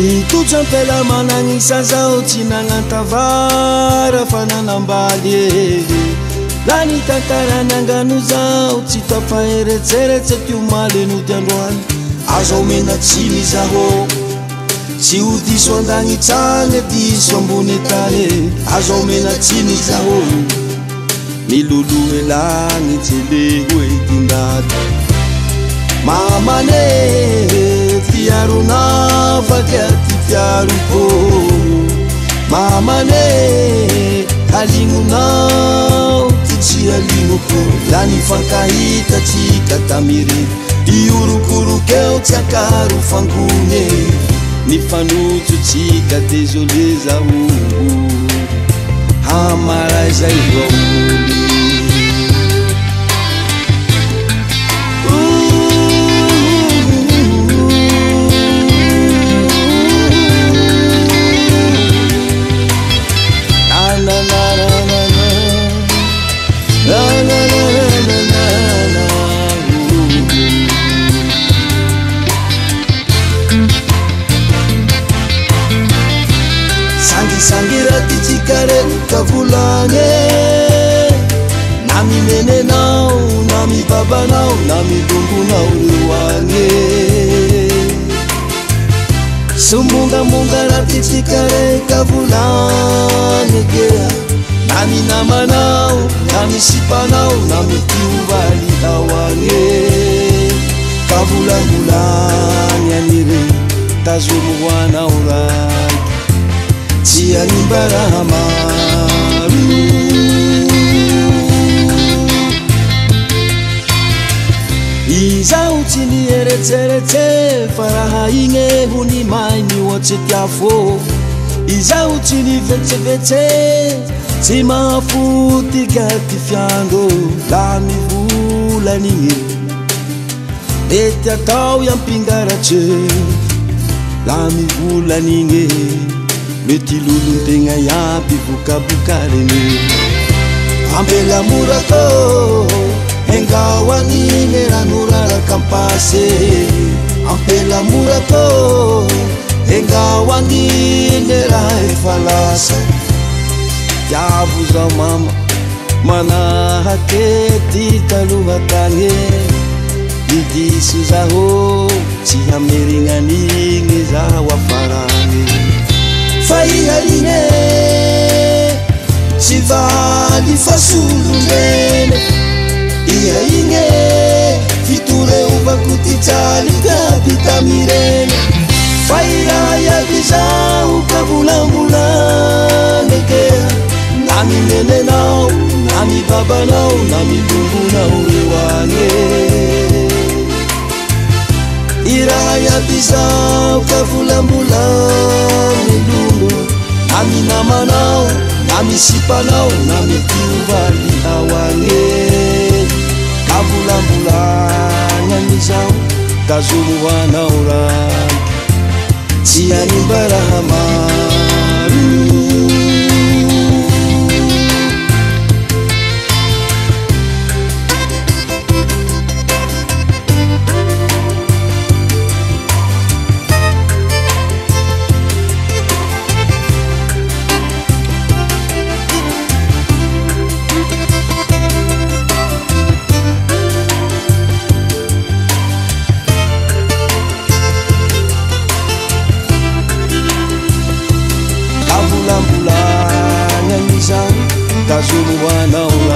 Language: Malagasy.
nytotso ampela managnisa zao tsy nanantavara fa nanambaly e la ni tantarany angano zao tsy tapaheretseretse tio malino ty androany azao menatsyny zahô tsy ho diso an-dagnitsagny tiso ambony tay azao menatsiny zahô milolohelagni jele hoe tyndata mamane aronafakya ty tiaroko mamane haligñonao ty tsy alignoko la nifankahitatsika tamirey iorokorokeo tsy akaro fangone nifanotsotsika tezolezaoo hamaraizay ao gisangiraitikakaula e. na mimenenao na mibabanao na midungunaowange subunamungarapitikare kavulae na minamanao na misipanao na mitubalia wange kavulangunaanire tazuluwanaura tsyanymbaraha maro izao tsy nieretseretse fa raha igne ho ni mainy ohatse tiafoô izao tsy nifetsefetse tsy maafotika ty fiandro laa mivolan'igny ety atao i ampingaratse laa mivolanyigne etylolontenga yabybokabokalene ambelamorako engaaninera norarakampase ambelamorako enga aninera efalasa yabo zao mama manahakety kalohatane idisozaho sihamerinnaninne za o afarane ie tsivali fasogunene iaine fitoreo vakotitalikatitamirene fa iraha iabizao kavolambolanekea naminenenao namibabanao na mitombonao ane irahaaiakavlabl aminamanao na misipanao na mitiova itao agne ka volavolagnany izao tazomohanao ra tsi any ba rahama não